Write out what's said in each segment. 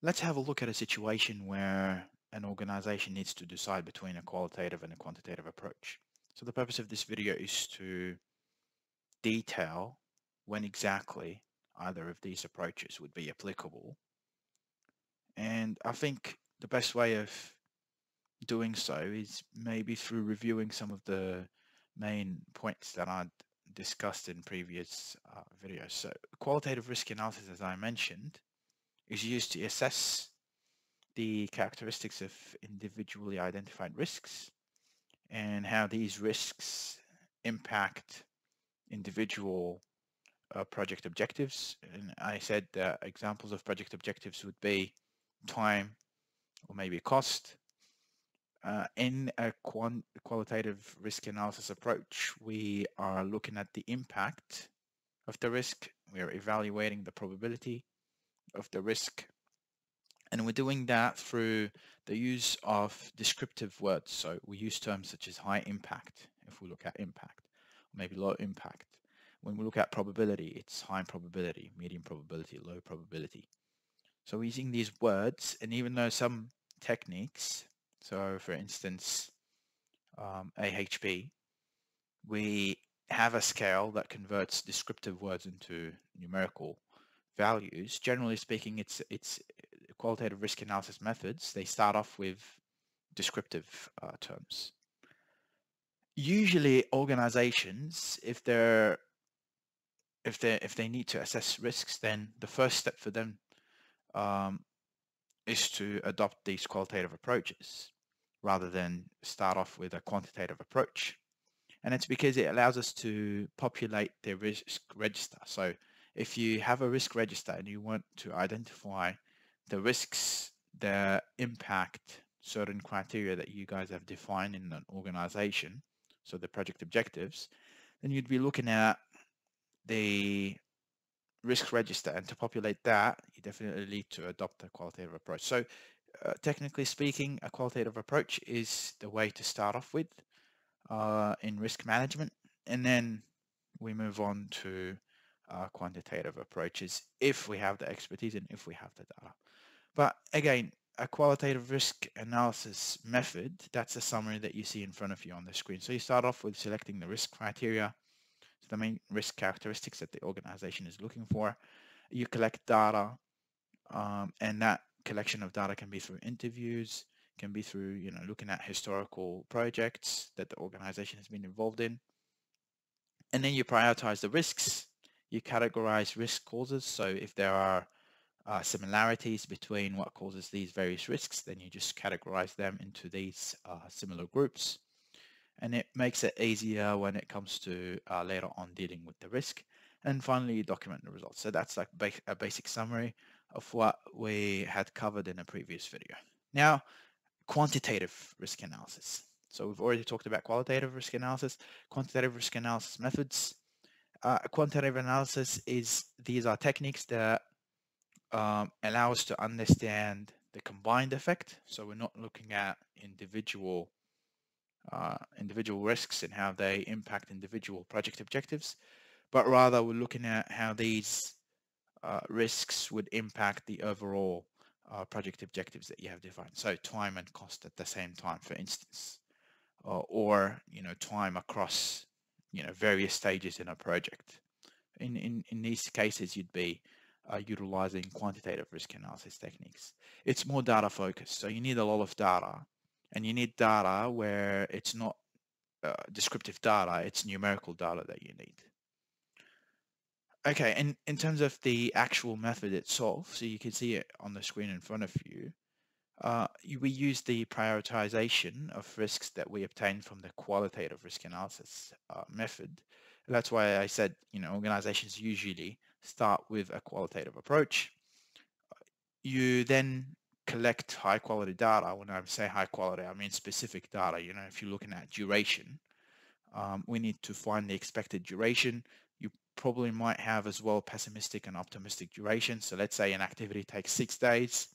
Let's have a look at a situation where an organization needs to decide between a qualitative and a quantitative approach. So the purpose of this video is to detail when exactly either of these approaches would be applicable. And I think the best way of doing so is maybe through reviewing some of the main points that I discussed in previous uh, videos. So qualitative risk analysis, as I mentioned, is used to assess the characteristics of individually identified risks and how these risks impact individual uh, project objectives. And I said examples of project objectives would be time or maybe cost. Uh, in a qualitative risk analysis approach, we are looking at the impact of the risk. We are evaluating the probability of the risk. And we're doing that through the use of descriptive words. So we use terms such as high impact, if we look at impact, maybe low impact. When we look at probability, it's high probability, medium probability, low probability. So using these words, and even though some techniques, so for instance, um, AHP, we have a scale that converts descriptive words into numerical values, generally speaking, it's it's qualitative risk analysis methods. They start off with descriptive uh, terms. Usually, organizations, if they're if they if they need to assess risks, then the first step for them um, is to adopt these qualitative approaches rather than start off with a quantitative approach. And it's because it allows us to populate their risk register. So if you have a risk register and you want to identify the risks that impact certain criteria that you guys have defined in an organization, so the project objectives, then you'd be looking at the risk register. And to populate that you definitely need to adopt a qualitative approach. So uh, technically speaking a qualitative approach is the way to start off with uh, in risk management. And then we move on to uh, quantitative approaches if we have the expertise and if we have the data. But again, a qualitative risk analysis method, that's a summary that you see in front of you on the screen. So you start off with selecting the risk criteria, so the main risk characteristics that the organization is looking for. You collect data, um, and that collection of data can be through interviews, can be through you know looking at historical projects that the organization has been involved in. And then you prioritize the risks you categorize risk causes. So if there are uh, similarities between what causes these various risks, then you just categorize them into these uh, similar groups. And it makes it easier when it comes to uh, later on dealing with the risk. And finally, you document the results. So that's like ba a basic summary of what we had covered in a previous video. Now, quantitative risk analysis. So we've already talked about qualitative risk analysis, quantitative risk analysis methods, uh, quantitative analysis is these are techniques that um, allow us to understand the combined effect. So we're not looking at individual uh, individual risks and how they impact individual project objectives, but rather we're looking at how these uh, risks would impact the overall uh, project objectives that you have defined. So time and cost at the same time, for instance, or you know time across you know various stages in a project. In in, in these cases, you'd be uh, utilizing quantitative risk analysis techniques. It's more data focused, so you need a lot of data, and you need data where it's not uh, descriptive data; it's numerical data that you need. Okay, and in terms of the actual method itself, so you can see it on the screen in front of you, uh, we use the prioritization of risks that we obtain from the qualitative risk analysis uh, method. And that's why I said, you know, organizations usually start with a qualitative approach. You then collect high quality data. When I say high quality, I mean specific data. You know, if you're looking at duration, um, we need to find the expected duration. You probably might have as well pessimistic and optimistic duration. So let's say an activity takes six days.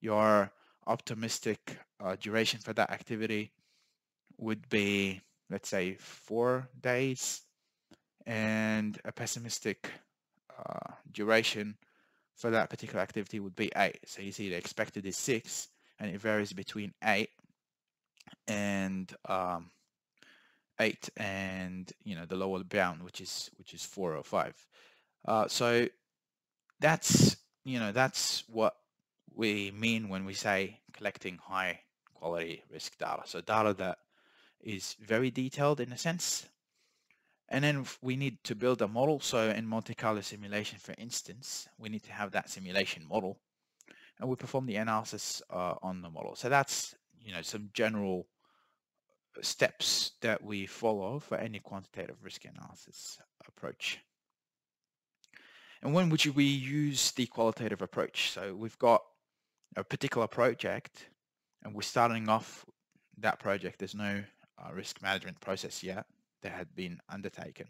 Your optimistic uh, duration for that activity would be, let's say, four days, and a pessimistic uh, duration for that particular activity would be 8. So you see the expected is 6 and it varies between 8 and um, 8 and you know the lower bound which is which is 4 or 5. Uh, so that's you know that's what we mean when we say collecting high quality risk data. So data that is very detailed in a sense. And then we need to build a model. So in Monte Carlo simulation, for instance, we need to have that simulation model and we perform the analysis uh, on the model. So that's, you know, some general steps that we follow for any quantitative risk analysis approach. And when would we use the qualitative approach? So we've got a particular project and we're starting off that project. There's no uh, risk management process yet that had been undertaken.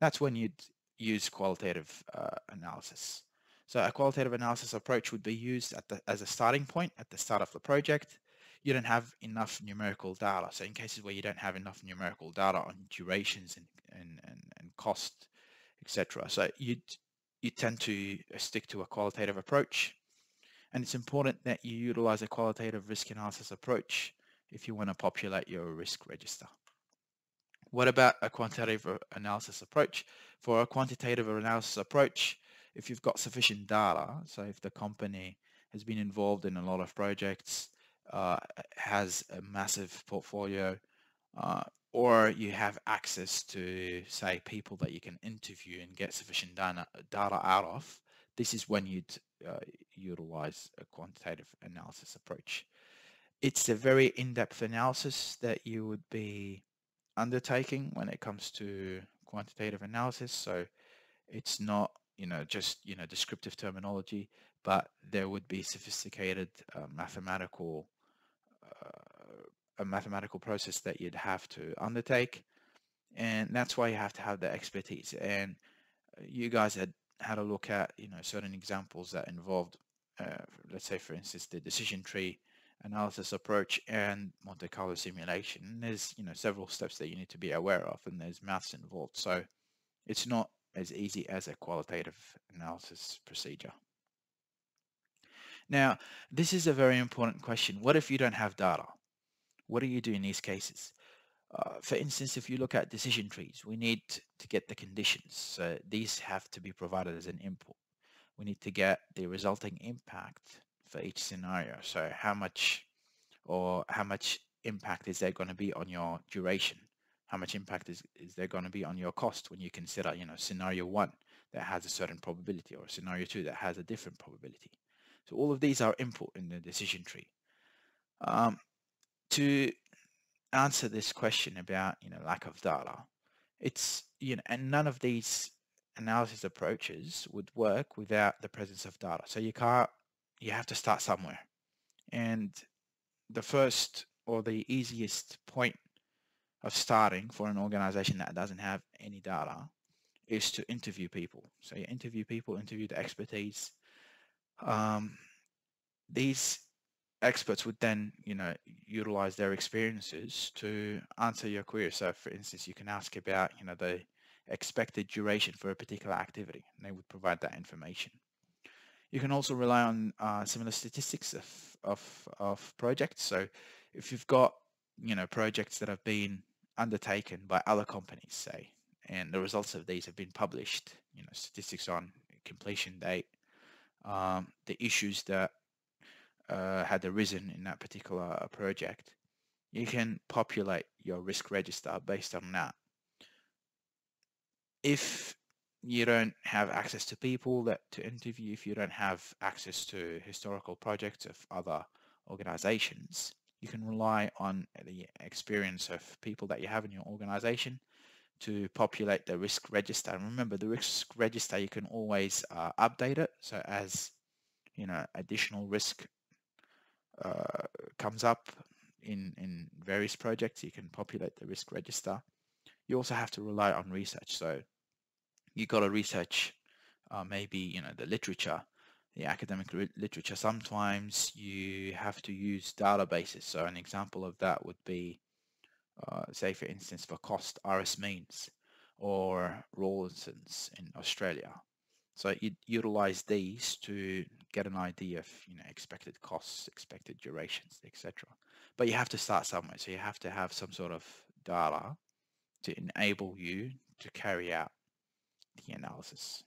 That's when you'd use qualitative uh, analysis. So a qualitative analysis approach would be used at the, as a starting point at the start of the project. You don't have enough numerical data. So in cases where you don't have enough numerical data on durations and, and, and, and cost, etc. So you you tend to stick to a qualitative approach. And it's important that you utilize a qualitative risk analysis approach if you want to populate your risk register. What about a quantitative analysis approach? For a quantitative analysis approach, if you've got sufficient data, so if the company has been involved in a lot of projects, uh, has a massive portfolio, uh, or you have access to, say, people that you can interview and get sufficient data, data out of, this is when you'd uh, utilize a quantitative analysis approach it's a very in-depth analysis that you would be undertaking when it comes to quantitative analysis. So it's not, you know, just, you know, descriptive terminology, but there would be sophisticated uh, mathematical, uh, a mathematical process that you'd have to undertake. And that's why you have to have the expertise. And you guys had had a look at, you know, certain examples that involved, uh, let's say, for instance, the decision tree analysis approach and Monte Carlo simulation. there's you know several steps that you need to be aware of, and there's maths involved. So it's not as easy as a qualitative analysis procedure. Now, this is a very important question. What if you don't have data? What do you do in these cases? Uh, for instance, if you look at decision trees, we need to get the conditions. So these have to be provided as an input. We need to get the resulting impact for each scenario. So how much or how much impact is there going to be on your duration? How much impact is, is there going to be on your cost when you consider, you know, scenario one that has a certain probability or scenario two that has a different probability. So all of these are input in the decision tree. Um, to answer this question about, you know, lack of data, it's, you know, and none of these analysis approaches would work without the presence of data. So you can't you have to start somewhere. And the first or the easiest point of starting for an organization that doesn't have any data is to interview people. So you interview people, interview the expertise. Um, these experts would then, you know, utilize their experiences to answer your query. So for instance, you can ask about, you know, the expected duration for a particular activity, and they would provide that information. You can also rely on uh, similar statistics of, of, of projects. So if you've got, you know, projects that have been undertaken by other companies, say, and the results of these have been published, you know, statistics on completion date, um, the issues that uh, had arisen in that particular project, you can populate your risk register based on that. If you don't have access to people that to interview if you don't have access to historical projects of other organizations you can rely on the experience of people that you have in your organization to populate the risk register. And remember the risk register you can always uh, update it. So as you know additional risk uh, comes up in in various projects you can populate the risk register you also have to rely on research so you got to research uh, maybe you know the literature the academic literature sometimes you have to use databases so an example of that would be uh, say for instance for cost RSMeans or Rawlinson's in Australia So you utilize these to get an idea of you know expected costs, expected durations, etc. But you have to start somewhere. So you have to have some sort of data to enable you to carry out the analysis.